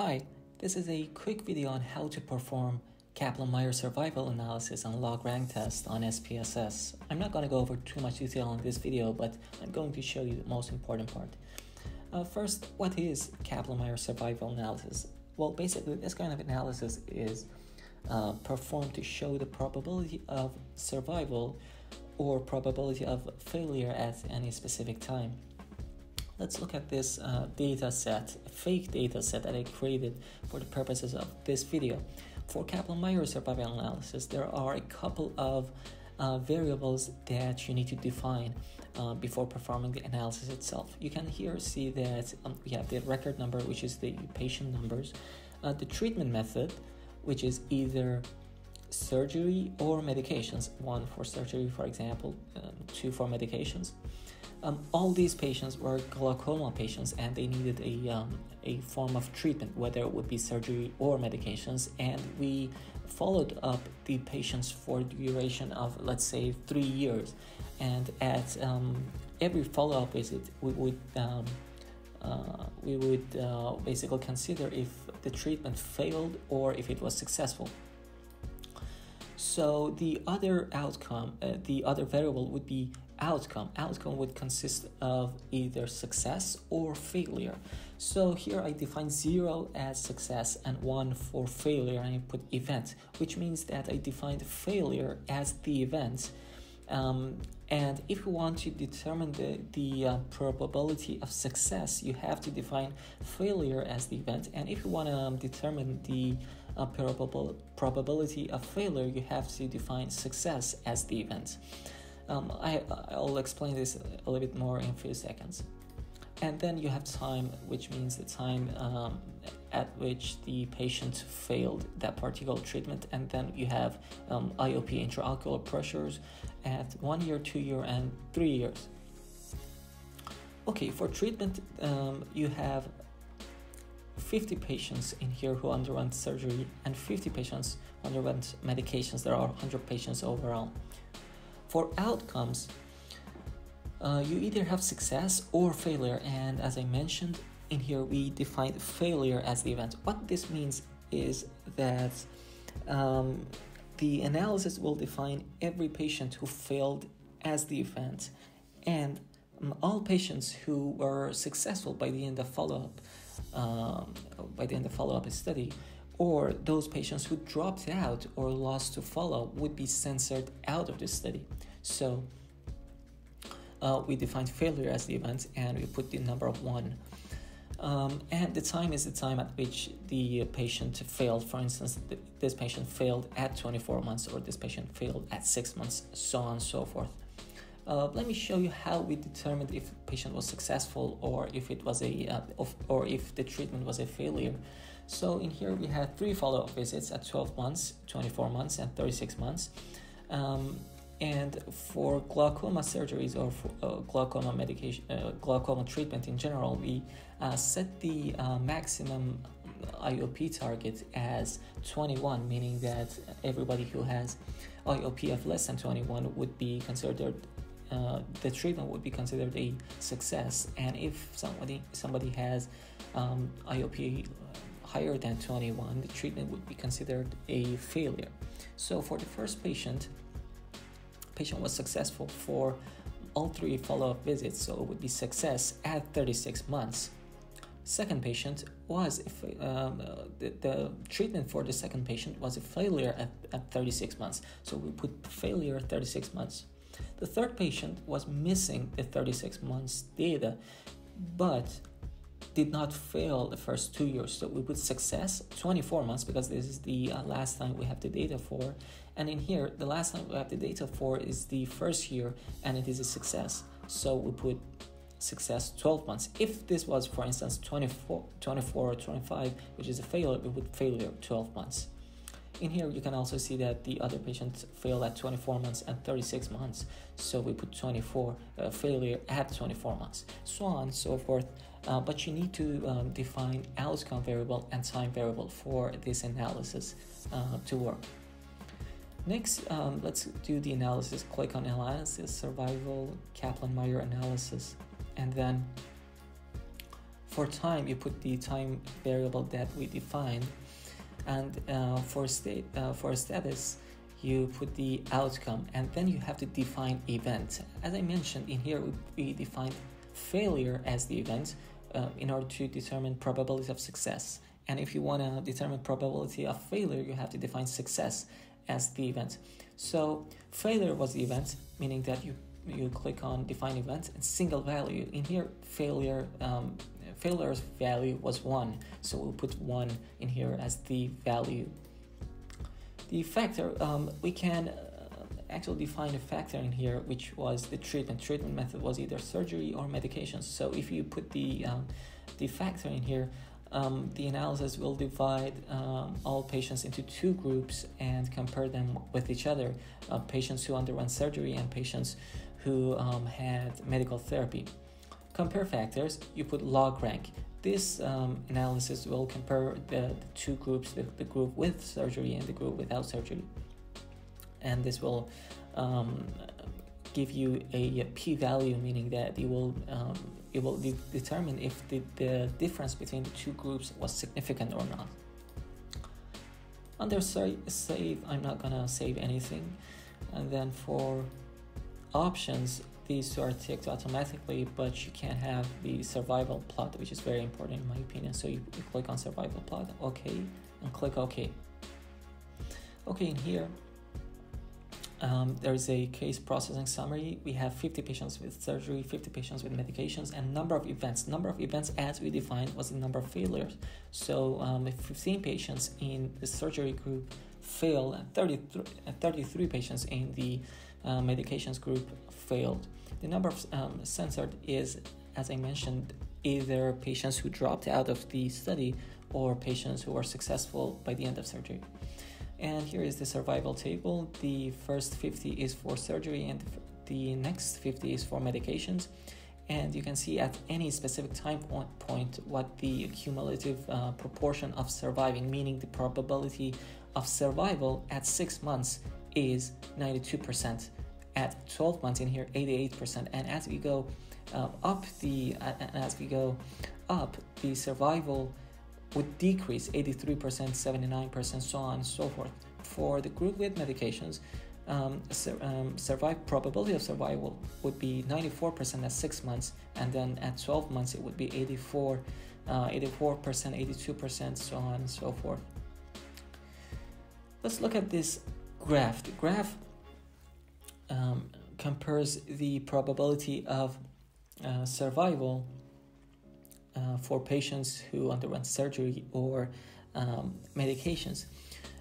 Hi, this is a quick video on how to perform Kaplan-Meier survival analysis and log rank test on SPSS. I'm not going to go over too much detail in this video, but I'm going to show you the most important part. Uh, first, what is Kaplan-Meier survival analysis? Well, basically, this kind of analysis is uh, performed to show the probability of survival or probability of failure at any specific time. Let's look at this uh, data set, a fake data set that I created for the purposes of this video. For Kaplan-Meier survival analysis, there are a couple of uh, variables that you need to define uh, before performing the analysis itself. You can here see that um, we have the record number, which is the patient numbers, uh, the treatment method, which is either surgery or medications, one for surgery, for example, um, two for medications. Um, all these patients were glaucoma patients and they needed a, um, a form of treatment, whether it would be surgery or medications. And we followed up the patients for duration of, let's say, three years. And at um, every follow up visit, we would um, uh, we would uh, basically consider if the treatment failed or if it was successful. So the other outcome, uh, the other variable would be outcome. Outcome would consist of either success or failure. So here I define zero as success and one for failure, and I put event, which means that I defined failure as the event. Um, and if you want to determine the, the uh, probability of success, you have to define failure as the event. And if you want to um, determine the uh, probable, probability of failure, you have to define success as the event. Um, I, I'll explain this a little bit more in a few seconds. And then you have time, which means the time um, at which the patient failed that particular treatment. And then you have um, IOP, intraocular pressures, at one year, two year, and three years. Okay, for treatment, um, you have 50 patients in here who underwent surgery and 50 patients underwent medications. There are 100 patients overall. For outcomes, uh, you either have success or failure, and as I mentioned in here, we defined failure as the event. What this means is that um, the analysis will define every patient who failed as the event, and um, all patients who were successful by the end of follow-up, um, by the end of follow-up study, or those patients who dropped out or lost to follow would be censored out of the study. So uh, we defined failure as the event and we put the number of one. Um, and the time is the time at which the patient failed. For instance, this patient failed at 24 months, or this patient failed at 6 months, so on and so forth. Uh, let me show you how we determined if the patient was successful or if it was a uh, of, or if the treatment was a failure. So in here we had three follow-up visits at 12 months, 24 months, and 36 months. Um, and for glaucoma surgeries or for uh, glaucoma medication, uh, glaucoma treatment in general, we uh, set the uh, maximum IOP target as 21, meaning that everybody who has IOP of less than 21 would be considered uh, the treatment would be considered a success and if somebody somebody has um, IOP higher than 21 the treatment would be considered a failure. So for the first patient patient was successful for all three follow-up visits so it would be success at 36 months. Second patient was um, the, the, treatment for the second patient was a failure at, at 36 months. So we put failure 36 months. The third patient was missing the 36 months data, but did not fail the first two years. So we put success 24 months because this is the uh, last time we have the data for. And in here, the last time we have the data for is the first year and it is a success. So we put success 12 months. If this was, for instance, 24, 24 or 25, which is a failure, we would failure 12 months. In here, you can also see that the other patients failed at 24 months and 36 months. So we put 24 uh, failure at 24 months, so on and so forth. Uh, but you need to um, define outcome variable and time variable for this analysis uh, to work. Next, um, let's do the analysis. Click on analysis, survival, Kaplan-Meier analysis, and then for time, you put the time variable that we defined, and uh, for state uh, for status, you put the outcome, and then you have to define event. As I mentioned in here, we defined failure as the event uh, in order to determine probability of success. And if you want to determine probability of failure, you have to define success as the event. So failure was the event, meaning that you you click on define event and single value. In here, failure um, failure's value was one, so we'll put one in here as the value. The factor um, we can uh, actually define a factor in here, which was the treatment. Treatment method was either surgery or medications. So if you put the um, the factor in here, um, the analysis will divide um, all patients into two groups and compare them with each other uh, patients who underwent surgery and patients who um, had medical therapy. Compare factors, you put log rank. This um, analysis will compare the, the two groups the, the, group with surgery and the group without surgery. And this will um, give you a, a p value, meaning that it will um, it will de- determine if the, the difference between the two groups was significant or not. Under save, I'm not gonna save anything. And then for options, these two are ticked automatically, but you can have the survival plot, which is very important in my opinion. So you, you click on survival plot, okay, and click OK. Okay, in here, um, there is a case processing summary. We have 50 patients with surgery, 50 patients with medications, and number of events. Number of events as we defined was the number of failures. So um, 15 patients in the surgery group failed, and 33, 33 patients in the uh, medications group failed. The number of um, censored is, as I mentioned, either patients who dropped out of the study or patients who were successful by the end of surgery. And here is the survival table. The first 50 is for surgery and the next 50 is for medications. And you can see at any specific time point what the cumulative uh, proportion of surviving, meaning the probability of survival at six months is 92%. At 12 months in here, 88%. And as we go uh, up the, uh, as we go up, the survival would decrease 83%, 79%, so on and so forth. For the group with medications, um, sur- um, survive probability of survival would be 94% at six months, and then at 12 months it would be 84, uh, 84%, 82%, so on and so forth. Let's look at this graph. The graph um, compares the probability of uh, survival uh, for patients who underwent surgery or um, medications.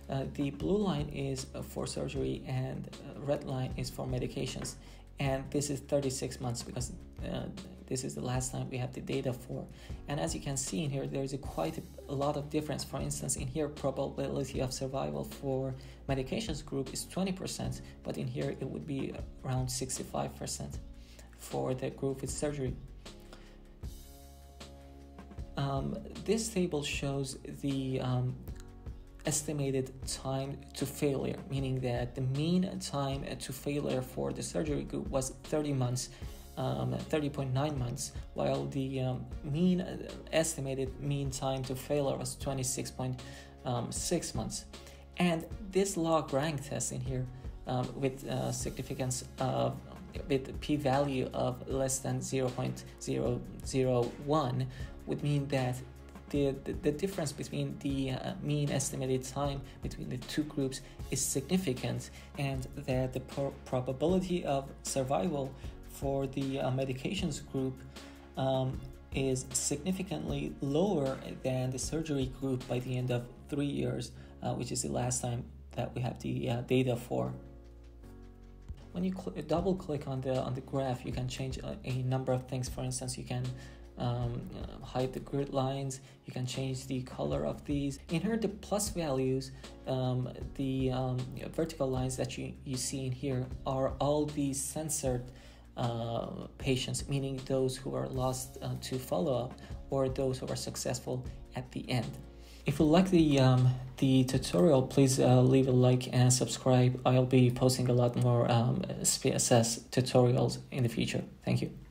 Uh, the blue line is for surgery and uh, red line is for medications. And this is 36 months because uh, this is the last time we have the data for. And as you can see in here, there's a quite a lot of difference. For instance, in here, probability of survival for medications group is 20%, but in here it would be around 65% for the group with surgery. Um, this table shows the um, estimated time to failure, meaning that the mean time to failure for the surgery group was 30 months, um, 30.9 months, while the um, mean uh, estimated mean time to failure was 26.6 um, months. And this log rank test in here um, with uh, significance of with p-value of less than 0.001 would mean that the, the, the difference between the uh, mean estimated time between the two groups is significant and that the pro- probability of survival for the uh, medications group um, is significantly lower than the surgery group by the end of three years, uh, which is the last time that we have the uh, data for. When you cl- double click on the on the graph, you can change a, a number of things. For instance, you can um, uh, hide the grid lines you can change the color of these in here the plus values um, the um, vertical lines that you, you see in here are all the censored uh, patients meaning those who are lost uh, to follow-up or those who are successful at the end if you like the um, the tutorial, please uh, leave a like and subscribe. I'll be posting a lot more um, SPSS tutorials in the future. Thank you.